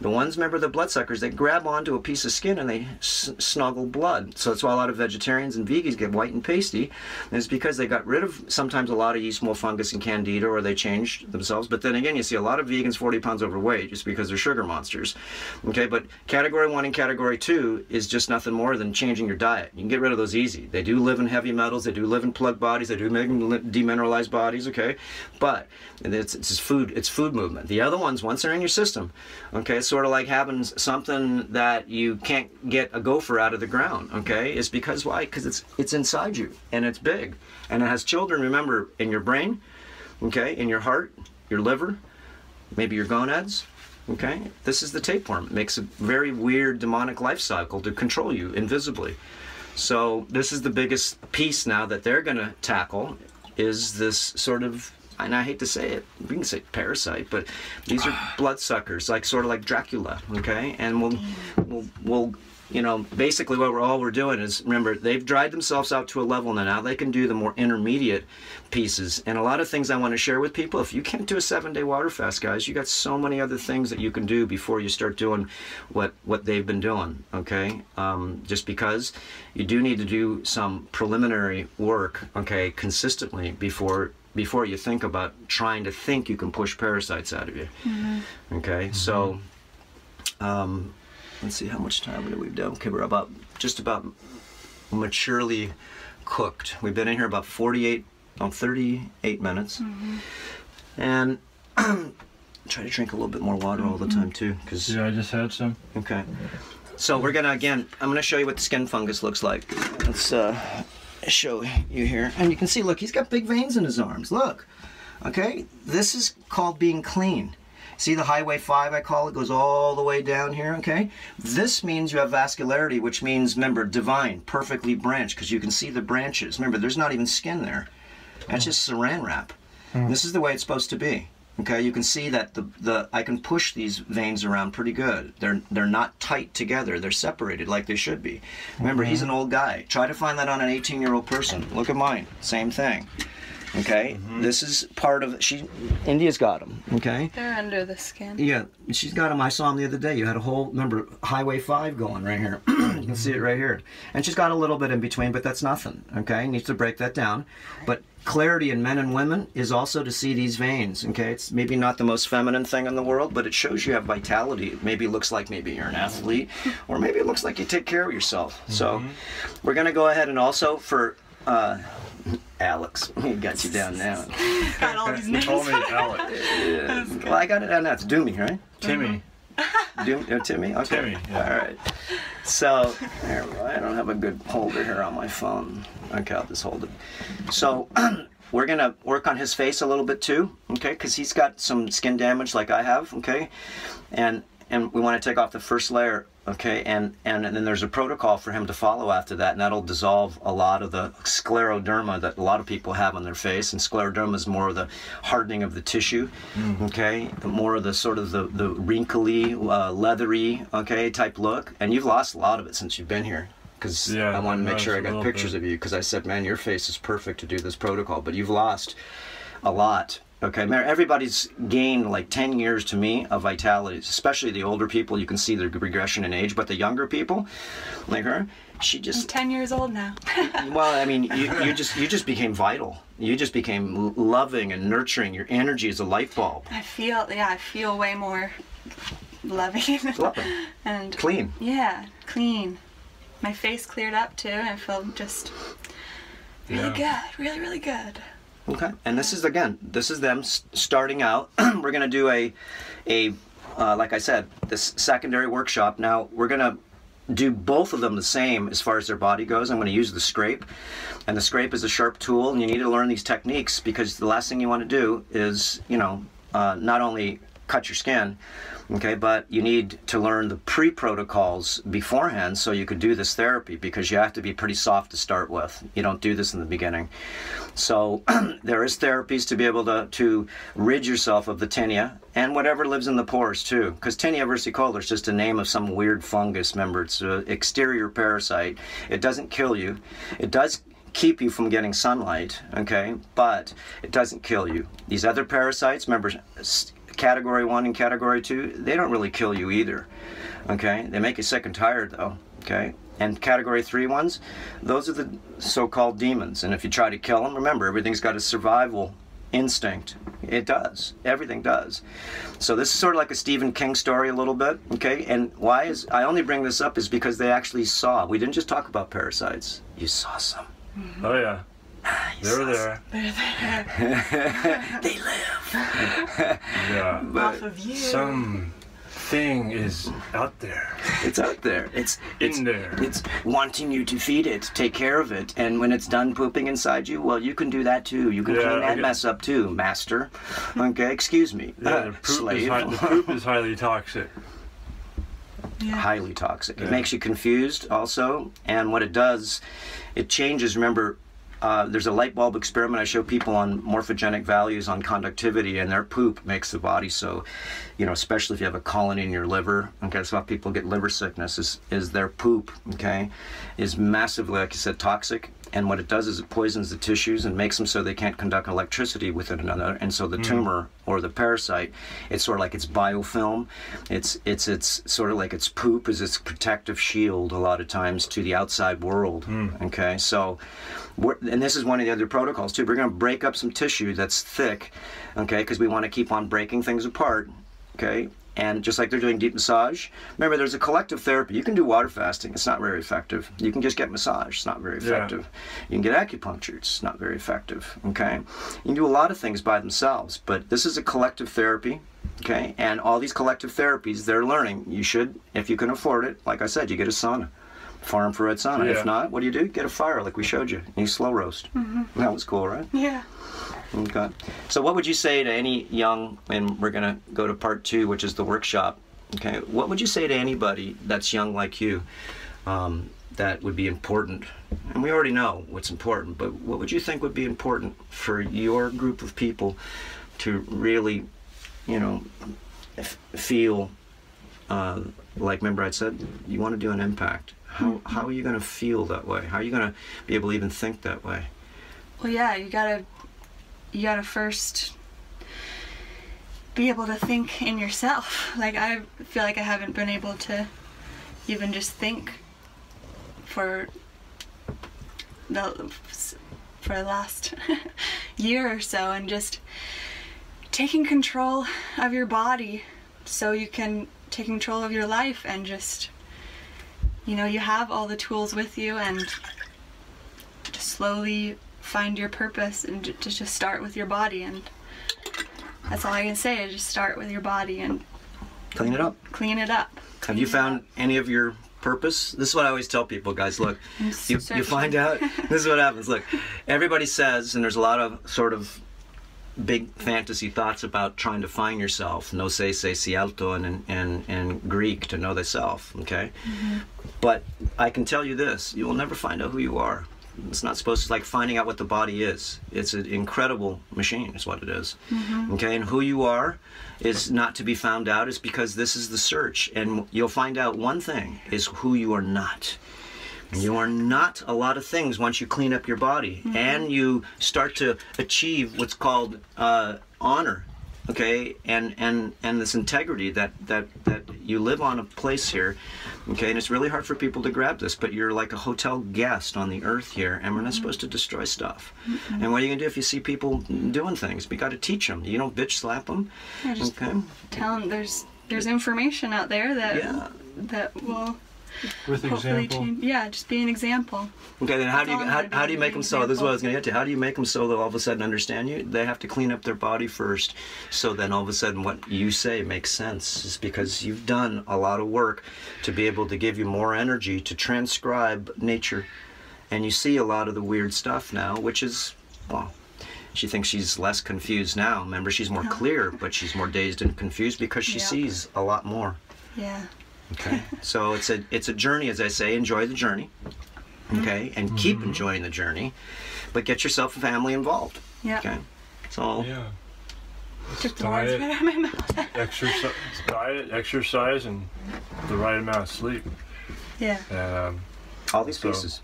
The ones, remember the bloodsuckers, they grab onto a piece of skin and they snuggle blood. So that's why a lot of vegetarians and vegans get white and pasty. And it's because they got rid of sometimes a lot of yeast mold fungus and candida or they changed themselves. But then again, you see a lot of vegans 40 pounds overweight just because they're sugar monsters. Okay, but category one and category two is just nothing more than changing your diet. You can get rid of those easy. They do live in heavy metals, they do live in plug bodies, they do make demineralized bodies, okay? But it's, it's food, it's food movement. The other ones, once they're in your system, okay, it's sort of like having something that you can't get a gopher out of the ground, okay? It's because why? Because it's it's inside you and it's big. And it has children, remember, in your brain, okay, in your heart, your liver, maybe your gonads. Okay, this is the tapeworm. It makes a very weird demonic life cycle to control you invisibly. So this is the biggest piece now that they're going to tackle is this sort of and I hate to say it, we can say parasite, but these are bloodsuckers, like sort of like Dracula, okay? And we'll, we'll, we'll, you know, basically what we're all we're doing is remember they've dried themselves out to a level now. Now they can do the more intermediate pieces, and a lot of things I want to share with people. If you can't do a seven-day water fast, guys, you got so many other things that you can do before you start doing what what they've been doing. Okay, um, just because you do need to do some preliminary work, okay, consistently before before you think about trying to think you can push parasites out of you. Okay, so um, let's see how much time have we done. Okay, we're about just about maturely cooked. We've been in here about 48, oh, 38 minutes, and try to drink a little bit more water all the time too, because Yeah, I just had some. okay. So we're gonna again. I'm gonna show you what the skin fungus looks like. Let's uh, show you here, and you can see. Look, he's got big veins in his arms. Look. Okay, this is called being clean. See the highway 5 I call it goes all the way down here, okay? This means you have vascularity, which means, remember, divine, perfectly branched, because you can see the branches. Remember, there's not even skin there. That's just saran wrap. Hmm. This is the way it's supposed to be. Okay, you can see that the, the I can push these veins around pretty good. They're they're not tight together. They're separated like they should be. Remember, he's an old guy. Try to find that on an 18-year-old person. Look at mine. Same thing. Okay, mm-hmm. this is part of she. India's got them. Okay. They're under the skin. Yeah, she's got them. I saw them the other day. You had a whole remember Highway Five going right here. you can see it right here, and she's got a little bit in between, but that's nothing. Okay, needs to break that down. But clarity in men and women is also to see these veins. Okay, it's maybe not the most feminine thing in the world, but it shows you have vitality. It maybe looks like maybe you're an athlete, or maybe it looks like you take care of yourself. So, we're gonna go ahead and also for. Uh, Alex, he got you down now. Got all these He names. told me Alex. Yeah. Well, I got it down now. It's Doomy, right? Timmy. Doom, uh, Timmy? Okay. Timmy, yeah. All right. So, I don't have a good holder here on my phone. Okay, I'll just hold it. So, we're going to work on his face a little bit too, okay? Because he's got some skin damage like I have, okay? And and we want to take off the first layer, okay? And, and and then there's a protocol for him to follow after that, and that'll dissolve a lot of the scleroderma that a lot of people have on their face. And scleroderma is more of the hardening of the tissue, okay? More of the sort of the, the wrinkly, uh, leathery, okay, type look. And you've lost a lot of it since you've been here. Because Yeah, I want to make sure I got pictures bit. of you. Because I said, man, your face is perfect to do this protocol, but you've lost a lot. Okay, everybody's gained like 10 years to me of vitality, especially the older people. You can see the regression in age, but the younger people, like her, she I'm just, 10 years old now. well, I mean, you, you just you just became vital. You just became loving and nurturing. Your energy is a light bulb. I feel, yeah, I feel way more loving. Loving. and Clean. yeah, clean. My face cleared up too. I feel just really good, really, really good. Okay. And this is again, this is them starting out. we're gonna do a, a, uh, like I said, this secondary workshop. Now we're gonna do both of them the same as far as their body goes. I'm gonna use the scrape, and the scrape is a sharp tool, and you need to learn these techniques because the last thing you want to do is, you know, uh, not only cut your skin, okay, but you need to learn the pre-protocols beforehand so you could do this therapy because you have to be pretty soft to start with. You don't do this in the beginning. So there is therapies to be able to, to rid yourself of the tinea and whatever lives in the pores too. Because tinea versicolor is just a name of some weird fungus. Remember, it's an exterior parasite. It doesn't kill you. It does keep you from getting sunlight, okay? But it doesn't kill you. These other parasites, remember, category one and category two, they don't really kill you either, okay? They make you sick and tired though, okay? And category three ones, those are the so-called demons. And if you try to kill them, remember, everything's got a survival instinct. It does. Everything does. So this is sort of like a Stephen King story a little bit, okay? And why is I only bring this up is because they actually saw. We didn't just talk about parasites. You saw some. Oh yeah. You They're there. They live. Yeah. Off of you. Some thing is out there. It's out there. It's it's In there. It's wanting you to feed it, take care of it, and when it's done pooping inside you, well, you can do that too. You can Yeah, clean that mess up too, master. Okay, excuse me, Yeah, uh, the poop, slave. is, hi- the poop is highly toxic. Yeah. highly toxic. It makes you confused also, and what it does, it changes. Remember, uh, there's a light bulb experiment I show people on morphogenic values on conductivity, and their poop makes the body so, you know, especially if you have a colony in your liver. Okay, that's why people get liver sickness. Is is their poop? Okay, is massively, like I said, toxic. And what it does is it poisons the tissues and makes them so they can't conduct electricity with one another. And so the mm. tumor or the parasite, it's sort of like its biofilm. It's it's it's sort of like its poop is its protective shield a lot of times to the outside world. Mm. Okay, so and this is one of the other protocols too. We're going to break up some tissue that's thick, okay, because we want to keep on breaking things apart. Okay. And just like they're doing deep massage, remember there's a collective therapy. You can do water fasting, it's not very effective. You can just get massage, it's not very Yeah. effective. You can get acupuncture, it's not very effective. Okay? You can do a lot of things by themselves, but this is a collective therapy. Okay, and all these collective therapies they're learning. You should, if you can afford it, like I said, you get a sauna, far infrared sauna. Yeah. If not, what do you do? Get a fire, like we showed you. And you slow roast. Mm-hmm. That was cool, right? Yeah. Okay. So, what would you say to any young, and we're going to go to part two, which is the workshop. Okay. What would you say to anybody that's young like you um, that would be important? And we already know what's important, but what would you think would be important for your group of people to really, you know, f- feel uh, like, remember I said, you want to do an impact. How, how are you going to feel that way? How are you going to be able to even think that way? Well, yeah, you gotta, you gotta first be able to think in yourself. Like I feel like I haven't been able to even just think for the for the last year or so, and just taking control of your body so you can take control of your life and just you know you have all the tools with you and just slowly find your purpose and ju- just just start with your body and that's all I can say is just start with your body and Clean it up. clean it up. Have you found any of your purpose? This is what I always tell people, guys. Look, you, you find out. This is what happens. Look, everybody says, and there's a lot of sort of big fantasy thoughts about trying to find yourself. No se se si alto and and and Greek to know thyself. Okay, mm-hmm. but I can tell you this: you will never find out who you are. It's not supposed to like finding out what the body is. It's an incredible machine, is what it is. Okay, and who you are is not to be found out. Is because this is the search, and you'll find out one thing: is who you are not. You are not a lot of things once you clean up your body and you start to achieve what's called uh, honor, okay, and and and this integrity that that that you live on a place here, okay, and it's really hard for people to grab this, but you're like a hotel guest on the earth here, and we're not mm-hmm. supposed to destroy stuff. And what are you gonna do if you see people doing things? We got to teach them. You don't bitch slap them, Yeah, okay? tell them there's there's information out there that Yeah. that will With example. change. Yeah, just be an example. Okay, then how do you That's how, I'm how do you make do, them so? This is what I was going to get to. How do you make them so they'll all of a sudden understand you? They have to clean up their body first, so then all of a sudden what you say makes sense. It's because you've done a lot of work to be able to give you more energy to transcribe nature, and you see a lot of the weird stuff now, which is well. She thinks she's less confused now. Remember, she's more uh-huh. clear, but she's more dazed and confused because she Yeah. sees a lot more. Yeah. Okay. so it's a it's a journey, as I say. Enjoy the journey. Okay, and keep enjoying the journey, but get yourself and family involved. Yeah. Okay. So Yeah. Took the words Diet. right out of my mouth. Exercise, diet, exercise, and the right amount of sleep. yeah. And um, all these So, pieces.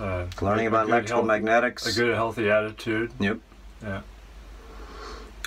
uh, Learning about good electrical health- magnetics. A good healthy attitude. Yep. Yeah.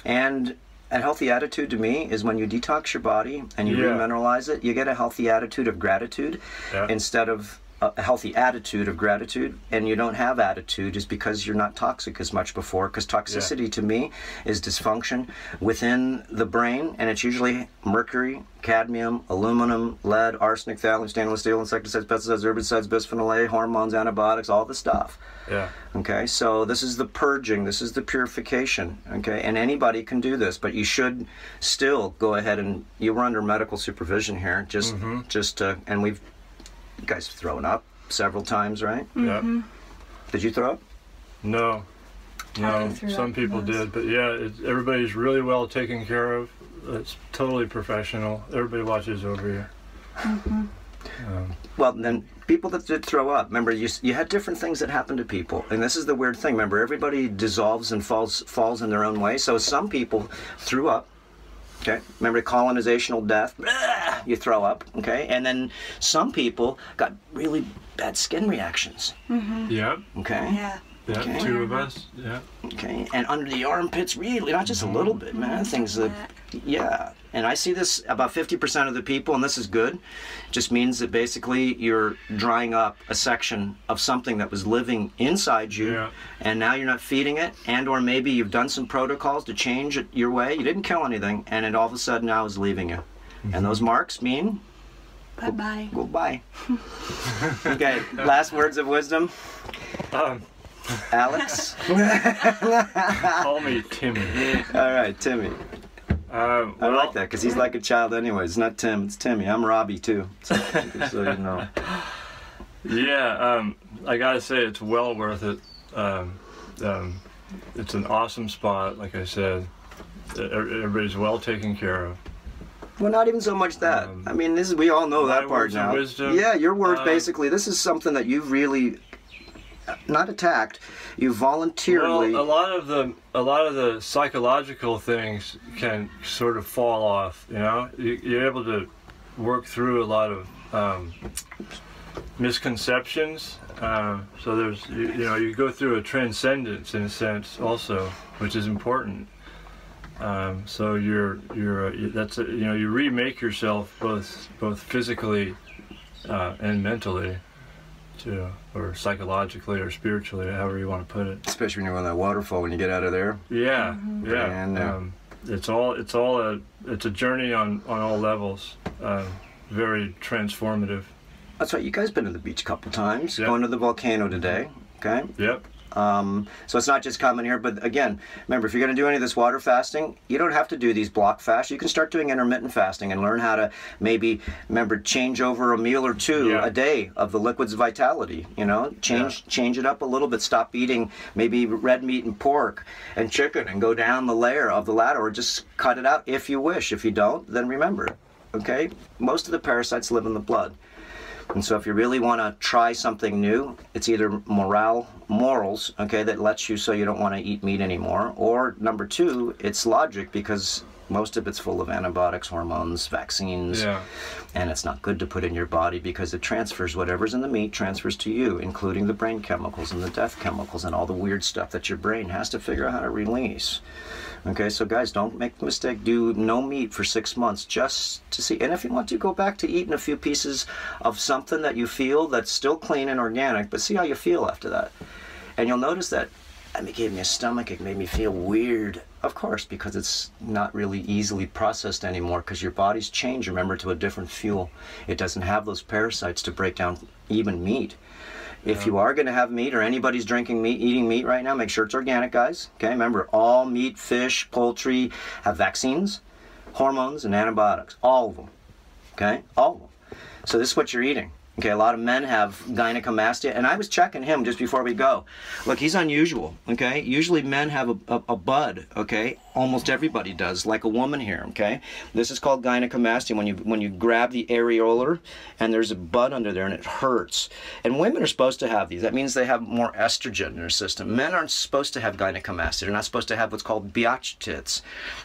And a healthy attitude to me is when you detox your body and you Yeah. remineralize it, you get a healthy attitude of gratitude Yeah. instead of a healthy attitude of gratitude. And you don't have attitude is because you're not toxic as much before. Because toxicity to me is dysfunction within the brain, and it's usually mercury, cadmium, aluminum, lead, arsenic, thallium, stainless steel, insecticides, pesticides, herbicides, bisphenol A, hormones, antibiotics, all the stuff. Yeah. Okay, so this is the purging, this is the purification. Okay, and anybody can do this, but you should still go ahead and you were under medical supervision here. Just, just, uh, and we've, you guys have thrown up several times, right? Yeah. Did you throw up? No. No. Some people once. did, but yeah, it, everybody's really well taken care of. It's totally professional. Everybody watches over you. Um, Well, then people that did throw up, remember you you had different things that happened to people, and this is the weird thing. Remember, everybody dissolves and falls falls in their own way. So some people threw up. Okay, remember colonizational death? Blah, you throw up. Okay, and then some people got really bad skin reactions. Mm-hmm. yeah. Okay. Yeah. Yeah. Okay. Two of us. Yeah. Okay, and under the armpits, really, not just a little bit, man. Mm-hmm. Things that, yeah. And I see this about 50% of the people, and this is good. Just means that basically you're drying up a section of something that was living inside you, Yeah. and now you're not feeding it, and or maybe you've done some protocols to change it your way. You didn't kill anything, and it all of a sudden now is leaving you. And those marks mean Bye bye. goodbye. okay, last words of wisdom, Um, Alex. call me Timmy. all right, Timmy. Um, I like that because he's like a child anyway. It's not Tim, it's Timmy. I'm Robbie too. So, so you know. Yeah, um, I gotta say it's well worth it. Um, um, it's an awesome spot, like I said. Everybody's well taken care of. Well, not even so much that. Um, I mean, this is, we all know that part now. wisdom, yeah, your words uh, basically. This is something that you've really not attacked. You voluntarily. Well, a lot of the a lot of the psychological things can sort of fall off. You know, you, you're able to work through a lot of um, misconceptions. Um, so there's you, you know you go through a transcendence in a sense also, which is important. Um, so you're you're uh, that's a, you know you remake yourself both both physically uh, and mentally, to or psychologically or spiritually, however you want to put it. especially when you're on that waterfall when you get out of there. Yeah, yeah. Brand new. Um, it's all it's all a it's a journey on on all levels. Um, very transformative. That's right. You guys been to the beach a couple times. Yeah. Going to the volcano today. Okay. Yep. Um, so it's not just coming here, but again, remember, if you're going to do any of this water fasting, you don't have to do these block fasts. You can start doing intermittent fasting and learn how to maybe, remember, change over a meal or two Yeah. a day of the liquid's vitality. You know, change change it up a little bit. Stop eating maybe red meat and pork and chicken, and go down the layer of the ladder, or just cut it out if you wish. If you don't, then remember, okay, most of the parasites live in the blood. And so if you really want to try something new, it's either morale, morals, okay, that lets you so you don't want to eat meat anymore, or number two, it's logic because most of it's full of antibiotics, hormones, vaccines, Yeah. and it's not good to put in your body because it transfers whatever's in the meat transfers to you, including the brain chemicals and the death chemicals and all the weird stuff that your brain has to figure out how to release. Okay, so guys, don't make the mistake. Do no meat for six months just to see. And if you want to, go back to eating a few pieces of something that you feel that's still clean and organic, but see how you feel after that. And you'll notice that it gave me a stomach. It made me feel weird. Of course, because it's not really easily processed anymore because your body's changed, remember, to a different fuel. It doesn't have those parasites to break down even meat. If you are going to have meat or anybody's drinking meat, eating meat right now, make sure it's organic, guys. Okay, remember, all meat, fish, poultry have vaccines, hormones, and antibiotics. All of them. Okay, all of them. So this is what you're eating. Okay, a lot of men have gynecomastia, and I was checking him just before we go. Look, he's unusual. Okay, usually men have a, a, a bud. Okay, almost everybody does, like a woman here. Okay, this is called gynecomastia when you when you grab the areolar and there's a bud under there and it hurts. And women are supposed to have these. That means they have more estrogen in their system. Men aren't supposed to have gynecomastia. They're not supposed to have what's called bitch tits.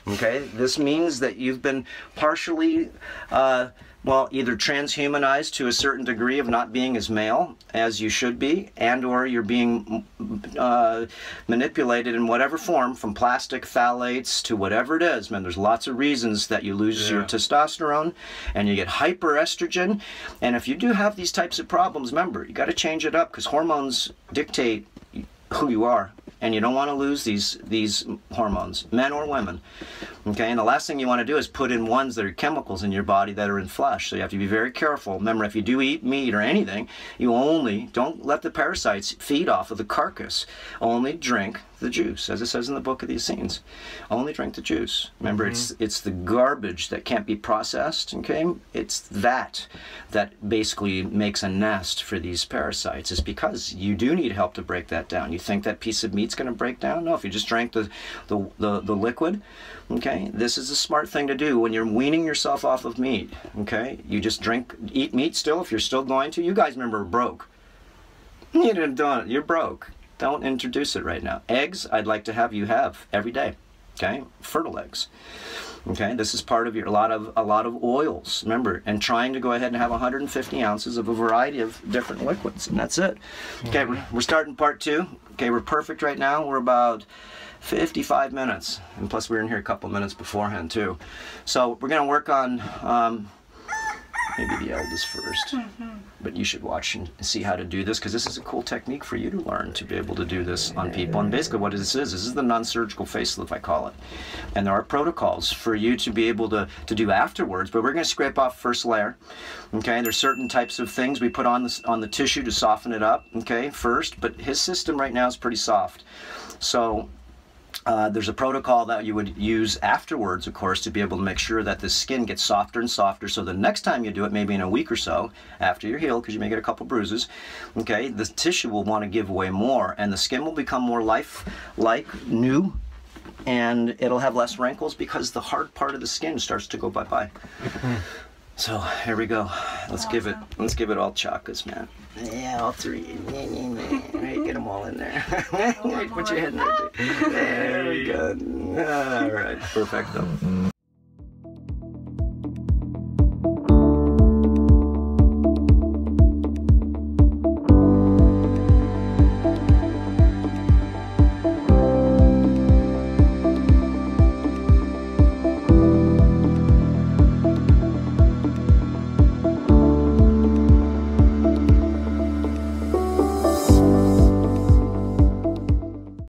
Okay, this means that you've been partially. Uh, well either transhumanized to a certain degree of not being as male as you should be and or you're being uh, manipulated in whatever form from plastic phthalates to whatever it is. Man there's lots of reasons that you lose your testosterone and you get hyperestrogen. And if you do have these types of problems remember you got to change it up because hormones dictate who you are and you don't want to lose these these hormones men or women okay? And the last thing you want to do is put in ones that are chemicals in your body that are in flesh so you have to be very careful. Remember if you do eat meat or anything you only don't let the parasites feed off of the carcass. Only drink the juice as it says in the book of the Essenes only drink the juice. Remember it's mm-hmm. it's the garbage that can't be processed okay? It's that that basically makes a nest for these parasites it's because you do need help to break that down. You think that piece of meat's going to break down? No if you just drank the the, the, the liquid okay? This is a smart thing to do when you're weaning yourself off of meat okay? You just drink eat meat still. If you're still going to you guys remember broke. You didn't do it. You're broke don't introduce it right now. Eggs i'd like to have you have every day okay? Fertile eggs okay? This is part of your a lot of a lot of oils remember? And trying to go ahead and have 150 ounces of a variety of different liquids and that's it. Okay we're, we're starting part two. Okay we're perfect right now. We're about 55 minutes and plus we were in here a couple minutes beforehand too. So we're going to work on um, maybe the eldest 1st mm-hmm. but you should watch and see how to do this because this is a cool technique for you to learn to be able to do this on people. And basically, what this is, this is the non-surgical facelift, I call it. And there are protocols for you to be able to, to do afterwards. But we're going to scrape off first layer. Okay, there's certain types of things we put on the on the tissue to soften it up. Okay, first. But his system right now is pretty soft, so Uh, there's a protocol that you would use afterwards, of course, to be able to make sure that the skin gets softer and softer. So the next time you do it, maybe in a week or so after you're healed, because you may get a couple bruises, okay, the tissue will want to give away more, and the skin will become more life-like, new, and it'll have less wrinkles because the hard part of the skin starts to go bye-bye. So here we go. Let's give it. Let's give it all chocolates, man. Yeah, all three. Get them all in there. Right, oh, Put your head in there. There we go. All right, perfecto.